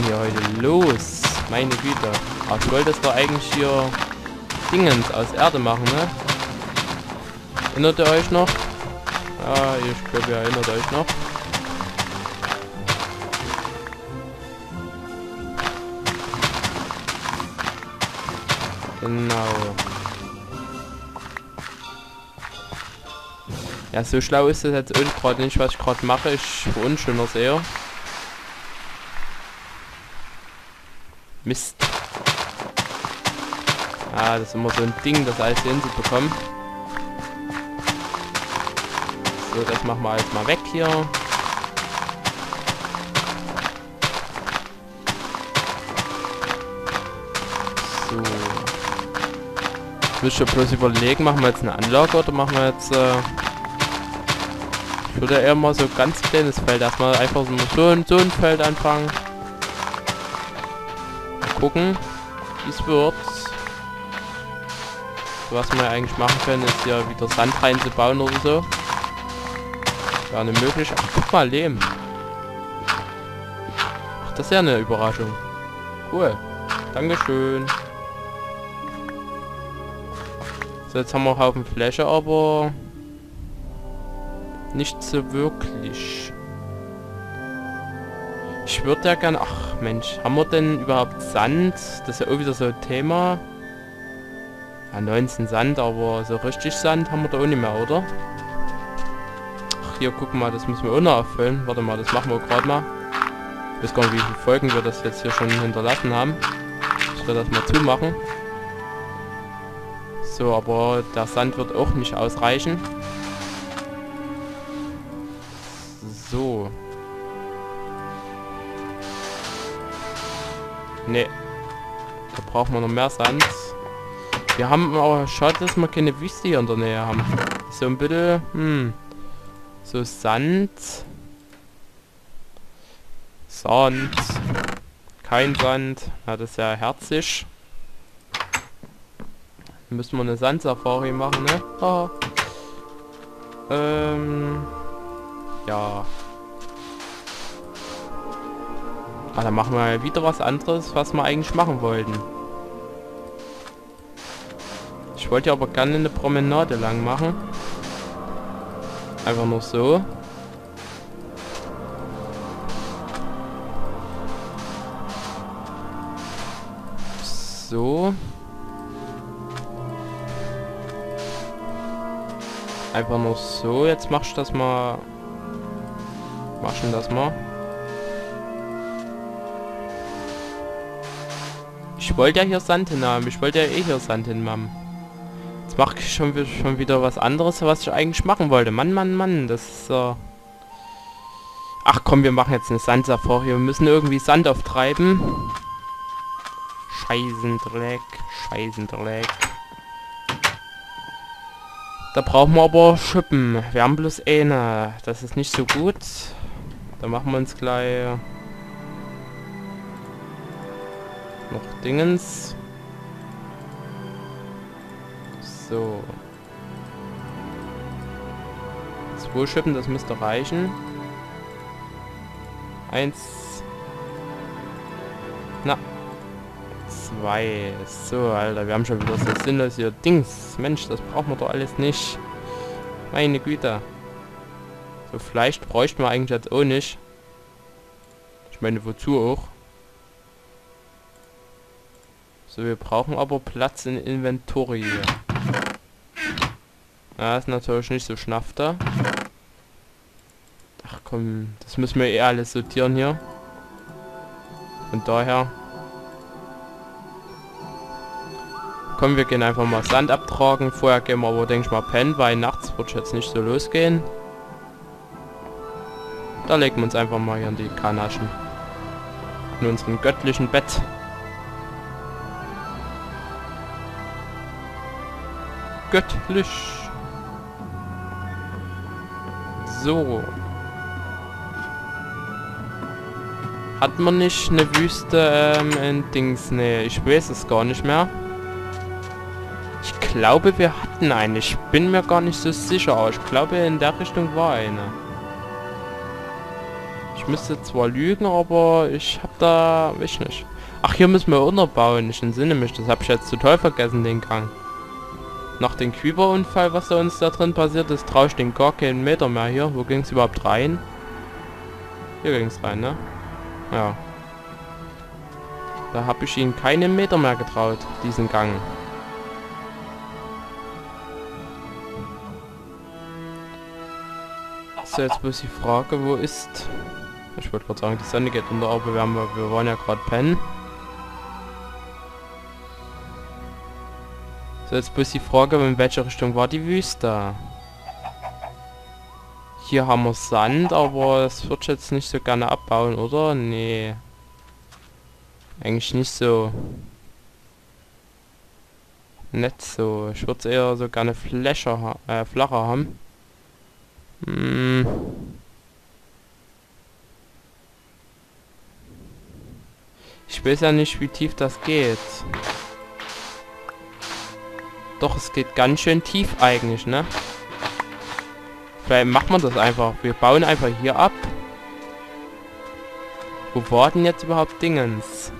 denn hier heute los? Meine Güte. Ach, ich wollte das doch eigentlich hier Dingens aus Erde machen, ne? Erinnert ihr euch noch? Ja, ich glaube, ihr erinnert euch noch. Genau. Ja, so schlau ist das jetzt gerade nicht, was ich gerade mache. Ich noch sehr. Mist. Ah, das ist immer so ein Ding, das alles hinzubekommen. So, das machen wir alles mal weg hier. So. Ich müsste bloß überlegen, machen wir jetzt eine Anlage oder machen wir jetzt... Äh ich würde eher mal so ganz kleines Feld erstmal einfach so so ein Feld anfangen. Gucken, wie es wird. Was wir eigentlich machen können, ist hier wieder Sand reinzubauen oder so. Wäre eine Möglichkeit. Guck mal, Lehm. Ach, das ist ja eine Überraschung. Cool. Dankeschön. So, jetzt haben wir einen Haufen Fläche, aber nicht so wirklich. Ich würde ja gern... Ach Mensch, haben wir denn überhaupt Sand? Das ist ja wieder so ein Thema. Ja, 19 Sand, aber so richtig Sand haben wir da auch nicht mehr, oder? Ach, hier, guck mal, das müssen wir auch noch auffüllen. Warte mal, das machen wir gerade mal. Ich weiß gar nicht, wie viele Folgen wir das jetzt hier schon hinterlassen haben. Ich werde das mal zumachen. So, aber der Sand wird auch nicht ausreichen. So. Ne. Da brauchen wir noch mehr Sand. Wir haben aber schade, dass wir keine Wüste hier in der Nähe haben. So ein bisschen, hm. So Sand. Sand. Kein Sand. Ja, das ist ja herzig. Müssen wir eine Sandsafari machen, ne? Oh. Ähm. Ja. Ah, dann machen wir wieder was anderes, was wir eigentlich machen wollten. Ich wollte aber gerne eine Promenade lang machen. Einfach nur so. So. Einfach nur so. Jetzt machst du das mal Waschen das mal. Ich wollte ja hier Sand hinhaben. Ich wollte ja eh hier Sand hinmachen. Jetzt mache ich schon, schon wieder was anderes, was ich eigentlich machen wollte. Mann, Mann, Mann. Das ist so... Ach komm, wir machen jetzt eine Sandsafari. Wir müssen irgendwie Sand auftreiben. Scheißendreck. Scheißendreck. Da brauchen wir aber Schippen. Wir haben bloß eine. Das ist nicht so gut. Da machen wir uns gleich noch Dingens. So. Zwei Schippen, das müsste reichen. Eins. Na. Zwei. So, Alter, wir haben schon wieder so sinnlos hier Dings. Mensch, das brauchen wir doch alles nicht. Meine Güte. So Fleisch bräuchten wir eigentlich jetzt auch nicht. Ich meine, wozu auch? So, wir brauchen aber Platz in Inventory. Ja, ist natürlich nicht so schnaffter. Ach komm, das müssen wir eh alles sortieren hier. Von daher... Komm, wir gehen einfach mal Sand abtragen. Vorher gehen wir aber, denke ich mal, pennen, weil nachts wird jetzt nicht so losgehen. Da legen wir uns einfach mal hier in die Kanaschen. In unserem göttlichen Bett. Göttlich. So. Hat man nicht eine Wüste ähm, in Dings? Nee, ich weiß es gar nicht mehr. Ich glaube, wir hatten eine. Ich bin mir gar nicht so sicher, aber ich glaube, in der Richtung war eine. Ich müsste zwar lügen, aber ich hab da... Ich nicht. Ach, hier müssen wir unterbauen. Ich entsinne mich. Das habe ich jetzt total vergessen, den Gang. Nach dem Küber-Unfall, was da uns da drin passiert ist, traue ich den gar keinen Meter mehr hier. Wo ging es überhaupt rein? Hier ging es rein, ne? Ja. Da habe ich ihn keinen Meter mehr getraut, diesen Gang. So, jetzt bloß die Frage, wo ist... Ich wollte gerade sagen, die Sonne geht unter, aber wir, haben, wir waren ja gerade pennen. So, jetzt bloß die Frage, in welche Richtung war die Wüste? Hier haben wir Sand, aber das wird jetzt nicht so gerne abbauen, oder? Nee. Eigentlich nicht so. Nicht so. Ich würde es eher so gerne flächer, äh, flacher haben. Hm. Ich weiß ja nicht, wie tief das geht. Doch, es geht ganz schön tief eigentlich, ne? Vielleicht machen wir das einfach. Wir bauen einfach hier ab. Wo war denn jetzt überhaupt Dingens?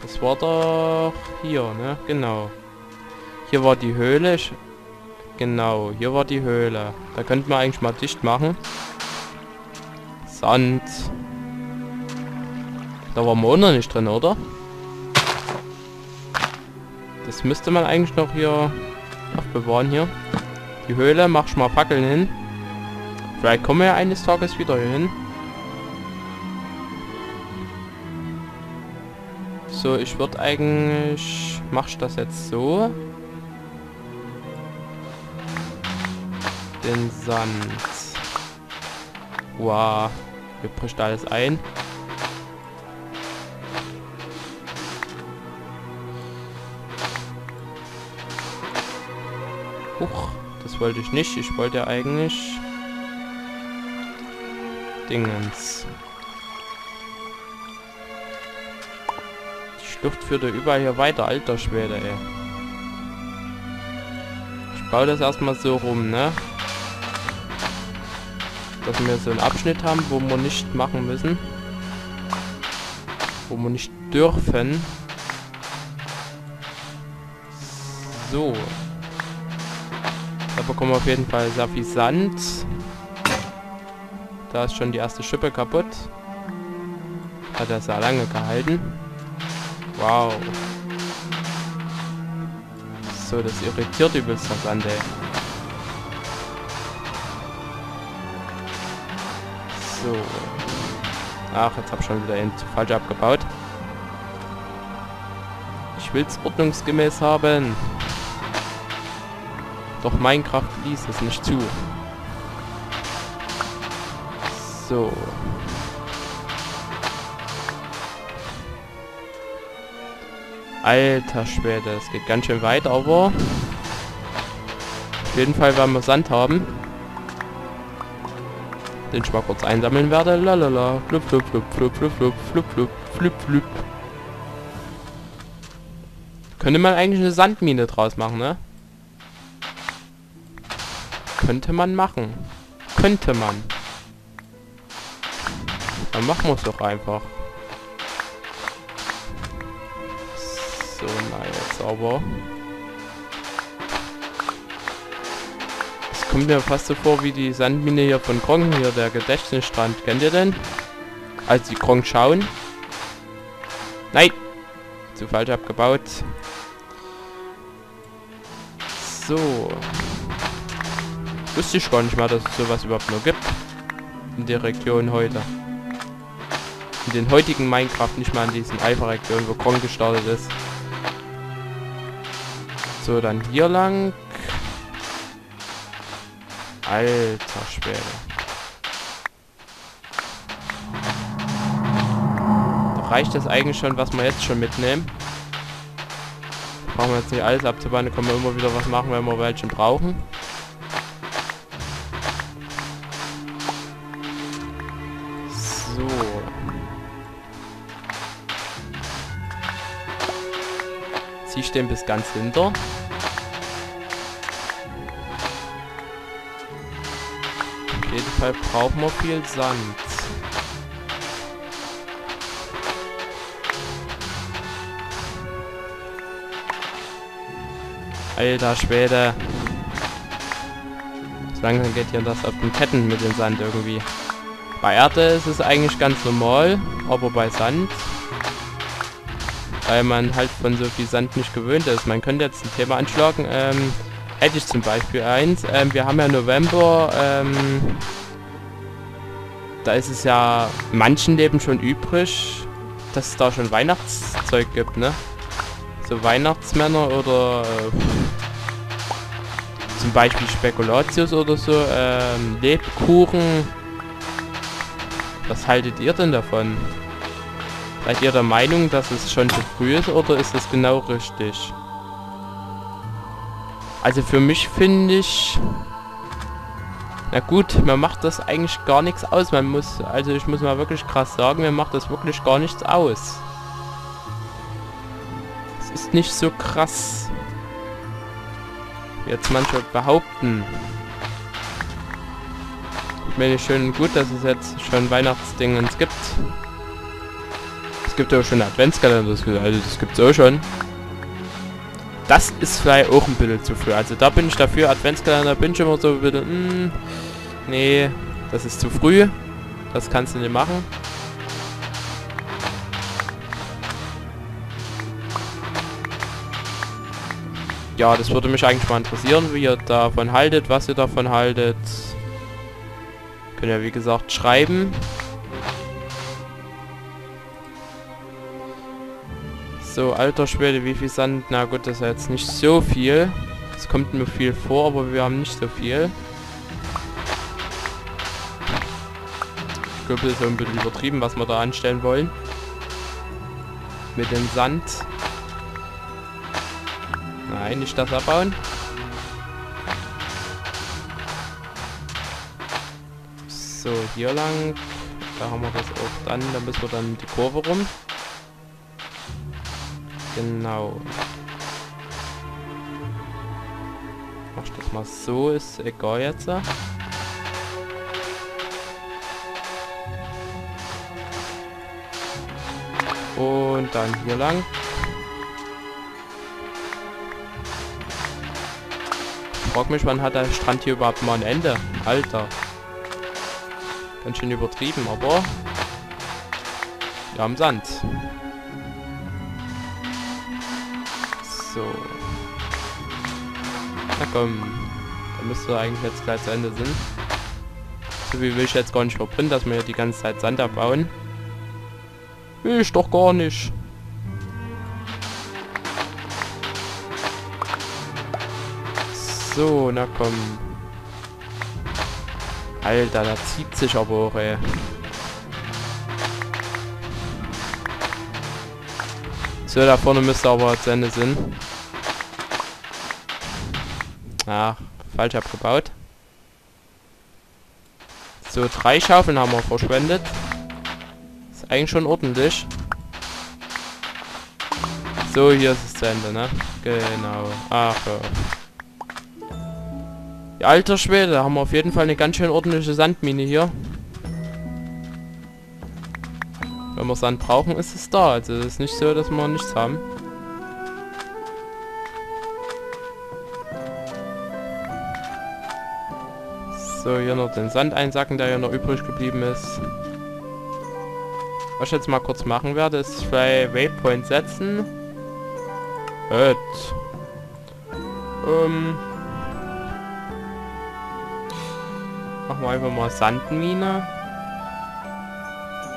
Das war doch hier, ne? Genau. Hier war die Höhle. Genau, hier war die Höhle. Da könnten wir eigentlich mal dicht machen. Sand. Da war wir noch nicht drin, oder? Das müsste man eigentlich noch hier aufbewahren hier. Die Höhle, mach ich mal Fackeln hin. Vielleicht kommen wir ja eines Tages wieder hier hin. So, ich würde eigentlich... Mach ich das jetzt so? Den Sand. Wow. Hier bricht alles ein. Huch, das wollte ich nicht. Ich wollte eigentlich... Dingens. Die Schlucht führte überall hier weiter, alter Schwede, ey. Ich baue das erstmal so rum, ne? Dass wir so einen Abschnitt haben, wo wir nicht machen müssen. Wo wir nicht dürfen. So. Bekommen auf jeden Fall viel Sand. Da ist schon die erste Schippe kaputt. Hat er sehr lange gehalten. Wow. So, das irritiert übelst das Sand, ey. So. Ach, jetzt habe ich schon wieder falsch abgebaut. Ich will es ordnungsgemäß haben. Doch Minecraft ließ es nicht zu. So. Alter Schwede, es geht ganz schön weit, aber... Auf jeden Fall werden wir Sand haben. Den ich mal kurz einsammeln werde. Lalala. Flup, flup, flup, flup, flup, flup, flup, flup, flup, flup. Könnte man eigentlich eine Sandmine draus machen, ne? Könnte man machen. Könnte man. Dann machen wir es doch einfach. So, na jetzt sauber. Es kommt mir fast so vor wie die Sandmine hier von Gronk hier, der Gedächtnisstrand. Kennt ihr denn? Als die Gronk schauen. Nein! Zu falsch abgebaut. So. Wusste ich gar nicht mehr, dass es sowas überhaupt noch gibt. In der Region heute. In den heutigen Minecraft, nicht mal in diesen Alpha-Region, wo Kron gestartet ist. So, dann hier lang. Alter Schwede. Reicht das eigentlich schon, was wir jetzt schon mitnehmen. Brauchen wir jetzt nicht alles abzubauen, da können wir immer wieder was machen, wenn wir welchen brauchen. Ich den bis ganz hinter. Auf jeden Fall brauchen wir viel Sand. Alter Schwede. So langsam geht hier das auf den Ketten mit dem Sand irgendwie. Bei Erde ist es eigentlich ganz normal, aber bei Sand, weil man halt von so viel Sand nicht gewöhnt ist. Man könnte jetzt ein Thema anschlagen, ähm, hätte ich zum Beispiel eins. Ähm, wir haben ja November, ähm, da ist es ja manchen Leben schon übrig, dass es da schon Weihnachtszeug gibt, ne? So Weihnachtsmänner oder äh, zum Beispiel Spekulatius oder so, ähm, Lebkuchen. Was haltet ihr denn davon? Seid ihr der Meinung, dass es schon zu früh ist oder ist das genau richtig? Also für mich finde ich... Na gut, mir macht das eigentlich gar nichts aus. Man muss, also ich muss mal wirklich krass sagen, mir macht das wirklich gar nichts aus. Es ist nicht so krass. Wie jetzt manche behaupten. Ich meine schön gut, dass es jetzt schon Weihnachtsdingens gibt. Es gibt ja schon Adventskalender, also das gibt es auch schon. Das ist vielleicht auch ein bisschen zu früh. Also da bin ich dafür, Adventskalender bin ich immer so ein bisschen, hm, nee, das ist zu früh. Das kannst du nicht machen. Ja, das würde mich eigentlich mal interessieren, wie ihr davon haltet, was ihr davon haltet. Könnt ihr wie gesagt schreiben. So, alter Schwede, wie viel Sand? Na gut, das ist jetzt nicht so viel. Es kommt mir viel vor, aber wir haben nicht so viel. Ich glaube, das ist ein bisschen übertrieben, was wir da anstellen wollen. Mit dem Sand. Nein, nicht das abbauen. So, hier lang. Da haben wir das auch dann. Da müssen wir dann die Kurve rum. Genau. Mach das mal so, ist egal jetzt. Und dann hier lang. Frag mich, wann hat der Strand hier überhaupt mal ein Ende? Alter. Ganz schön übertrieben, aber wir haben Sand. So. Na komm. Da müsste eigentlich jetzt gleich zu Ende sind. So wie will ich jetzt gar nicht verbrennen, dass wir hier die ganze Zeit Sand abbauen. Will ich doch gar nicht. So, na komm. Alter, da zieht sich aber auch, ey. So, da vorne müsste aber zu Ende sind. Ach, falsch abgebaut. So, drei Schaufeln haben wir verschwendet. Ist eigentlich schon ordentlich. So, hier ist es zu Ende, ne? Genau. Ach, ja. Alter Schwede, haben wir auf jeden Fall eine ganz schön ordentliche Sandmine hier. Wenn wir Sand brauchen, ist es da. Also es ist nicht so, dass wir nichts haben. So, hier noch den Sand einsacken, der ja noch übrig geblieben ist. Was ich jetzt mal kurz machen werde, ist zwei Waypoints setzen. Hört. Ähm. Machen wir einfach mal Sandmine.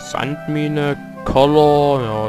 Sandmine, Color, ja,